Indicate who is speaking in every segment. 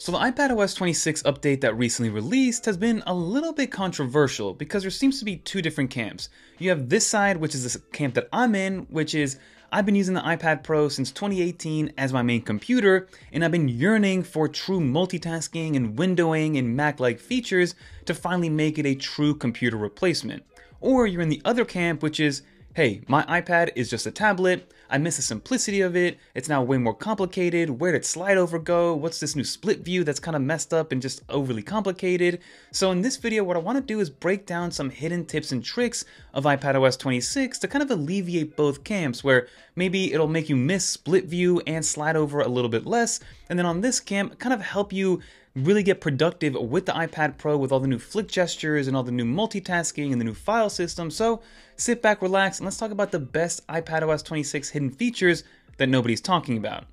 Speaker 1: So the iPadOS 26 update that recently released has been a little bit controversial because there seems to be two different camps. You have this side, which is the camp that I'm in, which is I've been using the iPad Pro since 2018 as my main computer, and I've been yearning for true multitasking and windowing and Mac-like features to finally make it a true computer replacement. Or you're in the other camp, which is hey, my iPad is just a tablet. I miss the simplicity of it. It's now way more complicated. Where did slide over go? What's this new split view that's kind of messed up and just overly complicated? So in this video, what I want to do is break down some hidden tips and tricks of iPadOS 26 to kind of alleviate both camps where maybe it'll make you miss split view and slide over a little bit less. And then on this camp, kind of help you really get productive with the iPad Pro with all the new flick gestures and all the new multitasking and the new file system. So sit back, relax, and let's talk about the best iPadOS 26 hidden features that nobody's talking about.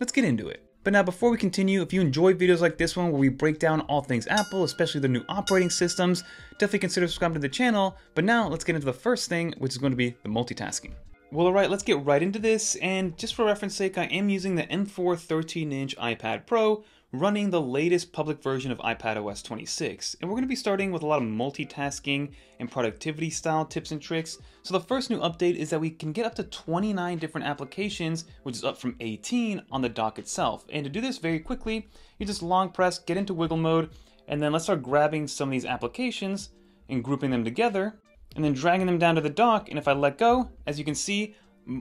Speaker 1: Let's get into it. But now before we continue, if you enjoy videos like this one where we break down all things Apple, especially the new operating systems, definitely consider subscribing to the channel. But now let's get into the first thing, which is going to be the multitasking. Well, alright, let's get right into this, and just for reference sake, I am using the M4 13-inch iPad Pro, running the latest public version of iPadOS 26. And we're going to be starting with a lot of multitasking and productivity style tips and tricks. So the first new update is that we can get up to 29 different applications, which is up from 18 on the dock itself. And to do this very quickly, you just long press, get into wiggle mode, and then let's start grabbing some of these applications and grouping them together and then dragging them down to the dock. And if I let go, as you can see,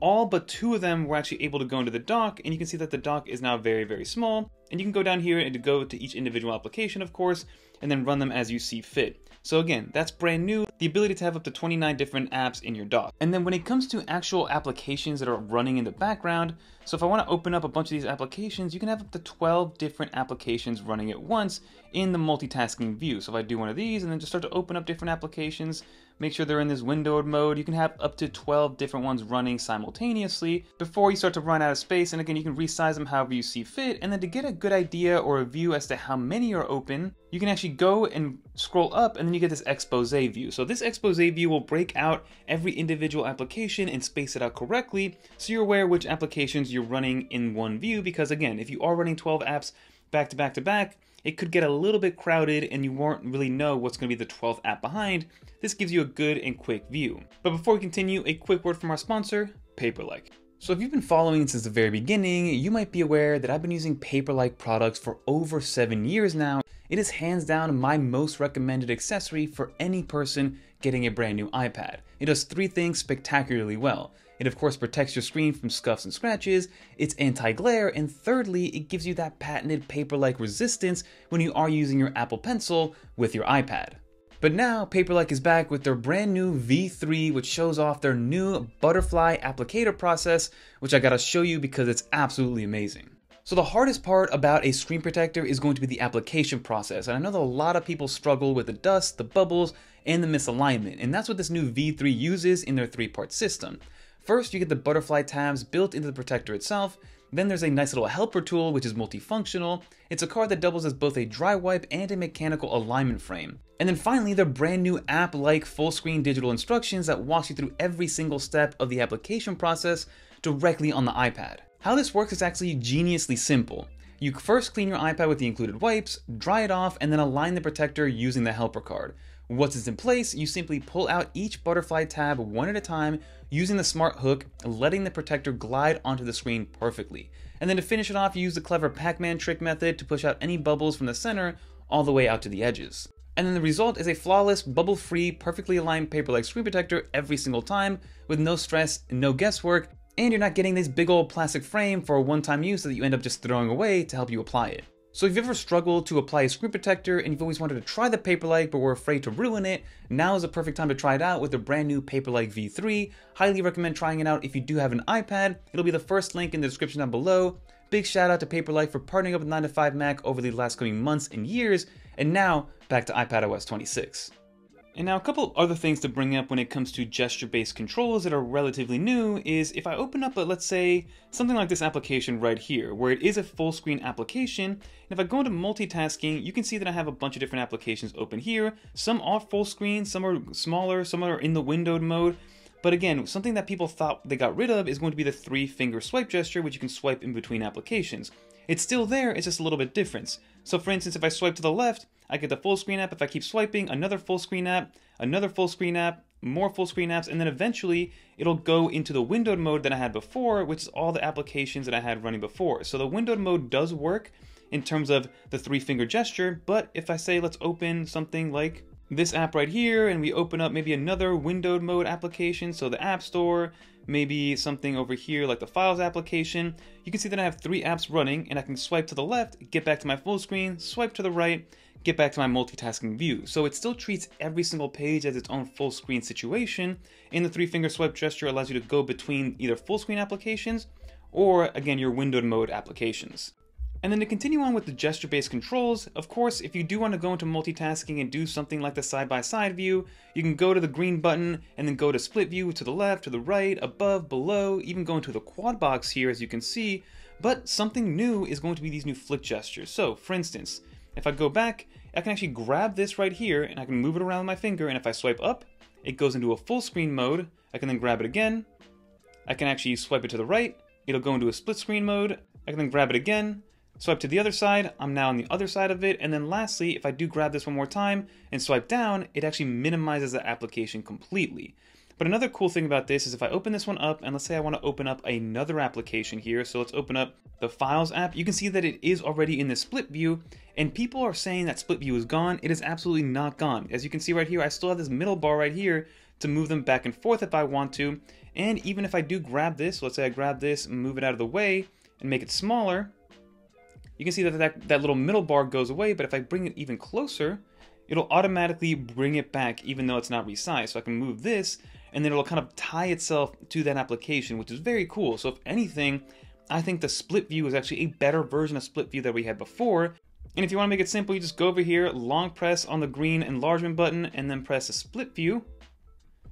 Speaker 1: all but two of them were actually able to go into the dock, and you can see that the dock is now very, very small. And you can go down here and go to each individual application, of course, and then run them as you see fit. So again, that's brand new, the ability to have up to 29 different apps in your dock. And then when it comes to actual applications that are running in the background, so if I want to open up a bunch of these applications, you can have up to 12 different applications running at once in the multitasking view. So if I do one of these and then just start to open up different applications, make sure they're in this windowed mode, you can have up to 12 different ones running simultaneously before you start to run out of space. And again, you can resize them however you see fit. And then to get a good idea or a view as to how many are open, you can actually go and scroll up and then you get this expose view. So this expose view will break out every individual application and space it out correctly so you're aware which applications you're running in one view because again, if you are running 12 apps back to back to back, it could get a little bit crowded and you won't really know what's going to be the 12th app behind. This gives you a good and quick view. But before we continue, a quick word from our sponsor, Paperlike. So if you've been following since the very beginning, you might be aware that I've been using Paperlike products for over seven years now. It is hands down my most recommended accessory for any person getting a brand new iPad. It does three things spectacularly well. It of course protects your screen from scuffs and scratches, it's anti-glare, and thirdly, it gives you that patented paper-like resistance when you are using your Apple Pencil with your iPad. But now, Paperlike is back with their brand new V3, which shows off their new butterfly applicator process, which I gotta show you because it's absolutely amazing. So the hardest part about a screen protector is going to be the application process, and I know that a lot of people struggle with the dust, the bubbles, and the misalignment, and that's what this new V3 uses in their three-part system. First, you get the butterfly tabs built into the protector itself, then there's a nice little helper tool which is multifunctional. It's a card that doubles as both a dry wipe and a mechanical alignment frame. And then finally, the brand new app-like full screen digital instructions that walks you through every single step of the application process directly on the iPad. How this works is actually geniusly simple. You first clean your iPad with the included wipes, dry it off, and then align the protector using the helper card. Once it's in place, you simply pull out each butterfly tab one at a time using the smart hook, letting the protector glide onto the screen perfectly. And then to finish it off, you use the clever Pac-Man trick method to push out any bubbles from the center all the way out to the edges. And then the result is a flawless, bubble-free, perfectly aligned paper-like screen protector every single time, with no stress, no guesswork, and you're not getting this big old plastic frame for a one-time use that you end up just throwing away to help you apply it. So if you've ever struggled to apply a screen protector and you've always wanted to try the Paperlike but were afraid to ruin it, now is the perfect time to try it out with the brand new Paperlike V3. Highly recommend trying it out if you do have an iPad. It'll be the first link in the description down below. Big shout out to Paperlike for partnering up with 9 to 5 Mac over the last coming months and years. And now, back to iPadOS 26. And now a couple other things to bring up when it comes to gesture-based controls that are relatively new is if I open up a, let's say, something like this application right here, where it is a full screen application, and if I go into multitasking, you can see that I have a bunch of different applications open here. Some are full screen, some are smaller, some are in the windowed mode. But again, something that people thought they got rid of is going to be the three finger swipe gesture, which you can swipe in between applications. It's still there, it's just a little bit different. So for instance, if I swipe to the left, I get the full screen app. If I keep swiping, another full screen app, another full screen app, more full screen apps, and then eventually it'll go into the windowed mode that I had before, which is all the applications that I had running before. So the windowed mode does work in terms of the three finger gesture, but if I say let's open something like this app right here and we open up maybe another windowed mode application, so the App Store, maybe something over here like the Files application, you can see that I have three apps running and I can swipe to the left, get back to my full screen, swipe to the right, get back to my multitasking view. So it still treats every single page as its own full screen situation, and the three finger swipe gesture allows you to go between either full screen applications or again your windowed mode applications. And then to continue on with the gesture-based controls, of course, if you do want to go into multitasking and do something like the side-by-side -side view, you can go to the green button and then go to split view to the left, to the right, above, below, even go into the quad box here as you can see, but something new is going to be these new flick gestures. So, for instance, if I go back, I can actually grab this right here and I can move it around with my finger and if I swipe up, it goes into a full screen mode. I can then grab it again. I can actually swipe it to the right. It'll go into a split screen mode. I can then grab it again Swipe to the other side, I'm now on the other side of it, and then lastly, if I do grab this one more time and swipe down, it actually minimizes the application completely. But another cool thing about this is if I open this one up, and let's say I want to open up another application here, so let's open up the Files app, you can see that it is already in the split view, and people are saying that split view is gone. It is absolutely not gone. As you can see right here, I still have this middle bar right here to move them back and forth if I want to, and even if I do grab this, let's say I grab this move it out of the way and make it smaller, you can see that, that that little middle bar goes away, but if I bring it even closer, it'll automatically bring it back even though it's not resized. So I can move this and then it'll kind of tie itself to that application, which is very cool. So if anything, I think the split view is actually a better version of split view that we had before. And if you want to make it simple, you just go over here, long press on the green enlargement button, and then press the split view.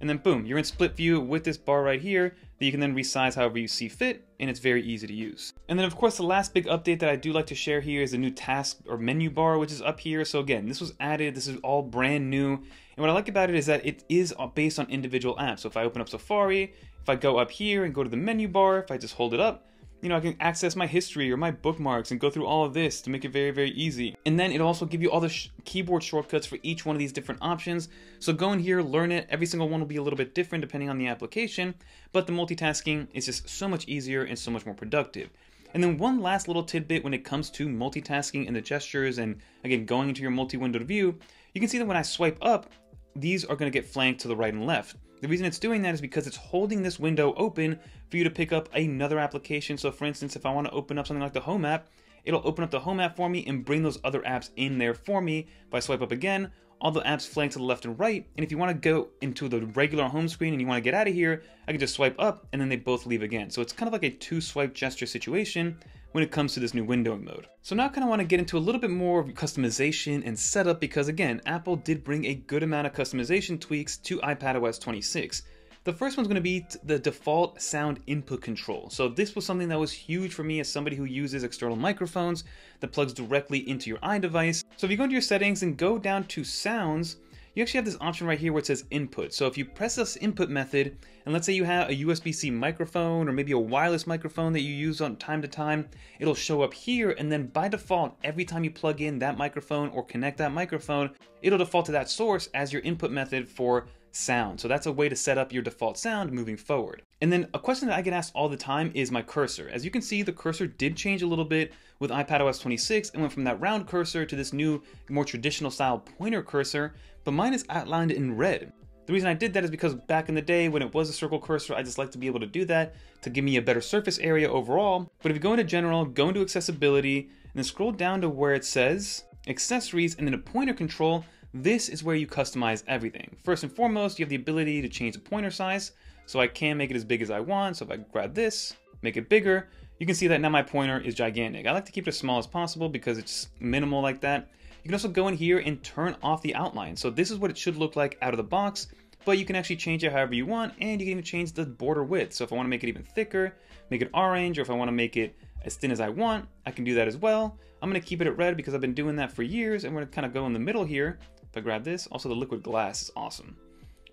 Speaker 1: And then boom, you're in split view with this bar right here that you can then resize however you see fit, and it's very easy to use. And then of course the last big update that I do like to share here is the new task or menu bar, which is up here. So again, this was added, this is all brand new. And what I like about it is that it is based on individual apps. So if I open up Safari, if I go up here and go to the menu bar, if I just hold it up, you know, I can access my history or my bookmarks and go through all of this to make it very, very easy. And then it'll also give you all the sh keyboard shortcuts for each one of these different options. So go in here, learn it. Every single one will be a little bit different depending on the application, but the multitasking is just so much easier and so much more productive. And then one last little tidbit when it comes to multitasking and the gestures and again, going into your multi-windowed view, you can see that when I swipe up, these are gonna get flanked to the right and left. The reason it's doing that is because it's holding this window open for you to pick up another application. So for instance, if I want to open up something like the Home app, it'll open up the Home app for me and bring those other apps in there for me. If I swipe up again, all the apps flank to the left and right. And if you want to go into the regular home screen and you want to get out of here, I can just swipe up and then they both leave again. So it's kind of like a two swipe gesture situation when it comes to this new windowing mode. So now I kind of want to get into a little bit more of customization and setup because again, Apple did bring a good amount of customization tweaks to iPadOS 26. The first one's going to be the default sound input control. So this was something that was huge for me as somebody who uses external microphones that plugs directly into your iDevice. So if you go into your settings and go down to sounds, you actually have this option right here where it says input. So if you press this input method, and let's say you have a USB-C microphone or maybe a wireless microphone that you use on time to time, it'll show up here and then by default, every time you plug in that microphone or connect that microphone, it'll default to that source as your input method for sound. So that's a way to set up your default sound moving forward. And then a question that I get asked all the time is my cursor. As you can see, the cursor did change a little bit with iPadOS 26 and went from that round cursor to this new, more traditional style pointer cursor, but mine is outlined in red. The reason I did that is because back in the day when it was a circle cursor, I just like to be able to do that to give me a better surface area overall. But if you go into general, go into accessibility, and then scroll down to where it says accessories and then a pointer control, this is where you customize everything. First and foremost, you have the ability to change the pointer size, so I can make it as big as I want. So if I grab this, make it bigger, you can see that now my pointer is gigantic. I like to keep it as small as possible because it's minimal like that. You can also go in here and turn off the outline. So this is what it should look like out of the box, but you can actually change it however you want, and you can even change the border width. So if I want to make it even thicker, make it orange, or if I want to make it as thin as I want, I can do that as well. I'm going to keep it at red because I've been doing that for years, and we're going to kind of go in the middle here if I grab this, also the liquid glass is awesome.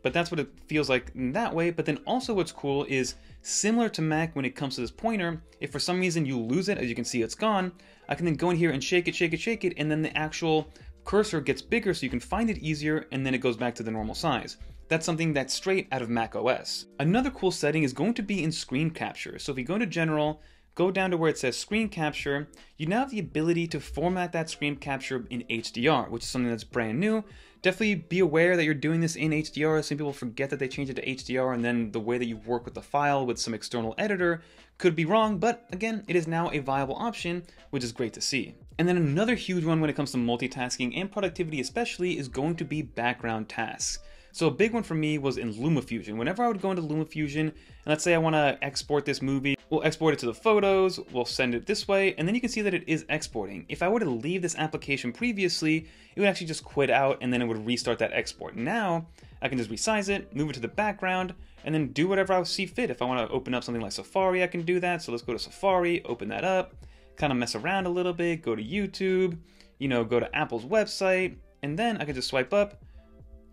Speaker 1: But that's what it feels like in that way. But then also what's cool is similar to Mac when it comes to this pointer, if for some reason you lose it, as you can see it's gone, I can then go in here and shake it, shake it, shake it, and then the actual cursor gets bigger so you can find it easier and then it goes back to the normal size. That's something that's straight out of Mac OS. Another cool setting is going to be in screen capture. So if you go to general, go down to where it says screen capture, you now have the ability to format that screen capture in HDR, which is something that's brand new. Definitely be aware that you're doing this in HDR. Some people forget that they changed it to HDR and then the way that you work with the file with some external editor could be wrong, but again, it is now a viable option, which is great to see. And then another huge one when it comes to multitasking and productivity especially is going to be background tasks. So a big one for me was in LumaFusion. Whenever I would go into LumaFusion, and let's say I want to export this movie, we'll export it to the photos, we'll send it this way, and then you can see that it is exporting. If I were to leave this application previously, it would actually just quit out and then it would restart that export. Now, I can just resize it, move it to the background, and then do whatever I see fit. If I want to open up something like Safari, I can do that. So let's go to Safari, open that up, kind of mess around a little bit, go to YouTube, you know, go to Apple's website, and then I can just swipe up,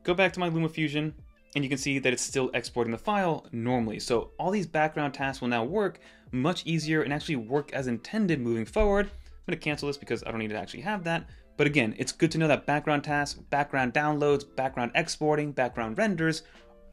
Speaker 1: go back to my LumaFusion, and you can see that it's still exporting the file normally. So all these background tasks will now work much easier and actually work as intended moving forward. I'm gonna cancel this because I don't need to actually have that. But again, it's good to know that background tasks, background downloads, background exporting, background renders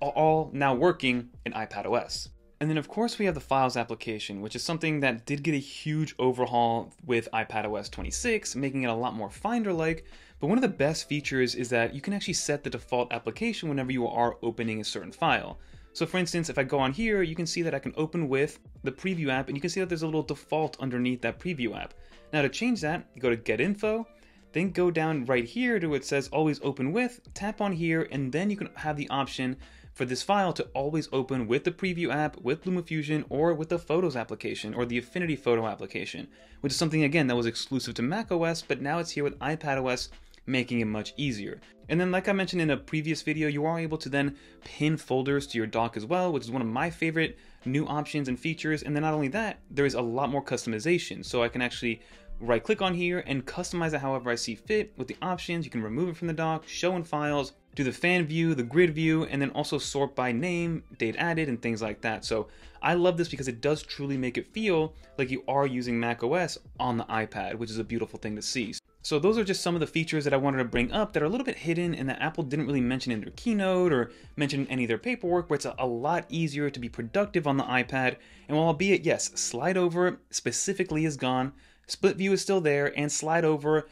Speaker 1: are all now working in iPad OS. And then of course we have the Files application, which is something that did get a huge overhaul with iPadOS 26, making it a lot more Finder-like, but one of the best features is that you can actually set the default application whenever you are opening a certain file. So for instance, if I go on here, you can see that I can open with the preview app, and you can see that there's a little default underneath that preview app. Now to change that, you go to Get Info, then go down right here to where it says always open with, tap on here, and then you can have the option for this file to always open with the preview app, with LumaFusion, or with the Photos application, or the Affinity Photo application, which is something, again, that was exclusive to macOS, but now it's here with iPadOS, making it much easier. And then like I mentioned in a previous video, you are able to then pin folders to your dock as well, which is one of my favorite new options and features. And then not only that, there is a lot more customization. So I can actually right click on here and customize it however I see fit with the options. You can remove it from the dock, show in files, do the fan view, the grid view, and then also sort by name, date added, and things like that. So I love this because it does truly make it feel like you are using macOS on the iPad, which is a beautiful thing to see. So those are just some of the features that I wanted to bring up that are a little bit hidden and that Apple didn't really mention in their keynote or mention in any of their paperwork, where it's a, lot easier to be productive on the iPad. And while albeit, yes, slide over specifically is gone, split view is still there, and slide over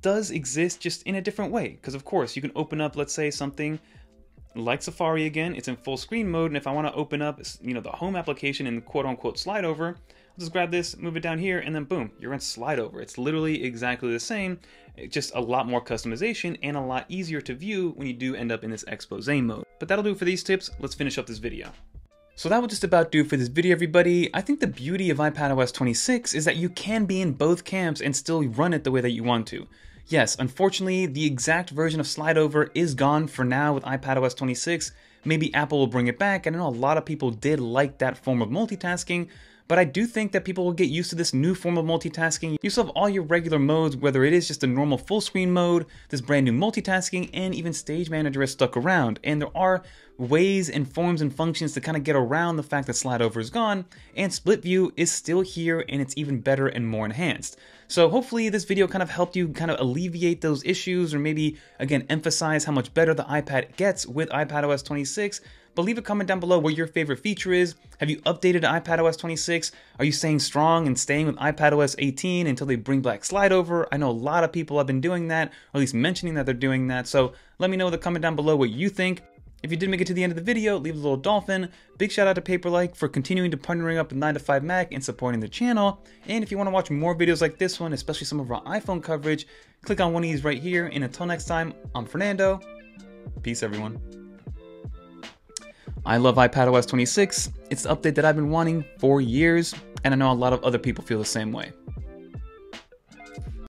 Speaker 1: does exist just in a different way. Because of course, you can open up, let's say, something like Safari again, it's in full screen mode, and if I want to open up, you know, the home application in quote unquote slide over, just grab this, move it down here, and then boom, you're in slide over. It's literally exactly the same, just a lot more customization and a lot easier to view when you do end up in this expose mode. But that'll do for these tips. Let's finish up this video. So that will just about do for this video everybody. I think the beauty of iPadOS 26 is that you can be in both camps and still run it the way that you want to. Yes, unfortunately, the exact version of slide over is gone for now with iPadOS 26. Maybe Apple will bring it back. I know a lot of people did like that form of multitasking, but I do think that people will get used to this new form of multitasking. You still have all your regular modes, whether it is just a normal full screen mode, this brand new multitasking, and even Stage Manager is stuck around. And there are ways and forms and functions to kind of get around the fact that slide over is gone, and split view is still here and it's even better and more enhanced. So hopefully this video kind of helped you kind of alleviate those issues or maybe again emphasize how much better the iPad gets with iPadOS 26 but leave a comment down below what your favorite feature is. Have you updated iPadOS 26? Are you staying strong and staying with iPadOS 18 until they bring back slide over? I know a lot of people have been doing that, or at least mentioning that they're doing that. So let me know in the comment down below what you think. If you did make it to the end of the video, leave a little dolphin. Big shout out to Paperlike for continuing to partnering up with 9 to 5 Mac and supporting the channel. And if you want to watch more videos like this one, especially some of our iPhone coverage, click on one of these right here. And until next time, I'm Fernando. Peace, everyone. I love iPadOS 26. It's the update that I've been wanting for years, and I know a lot of other people feel the same way.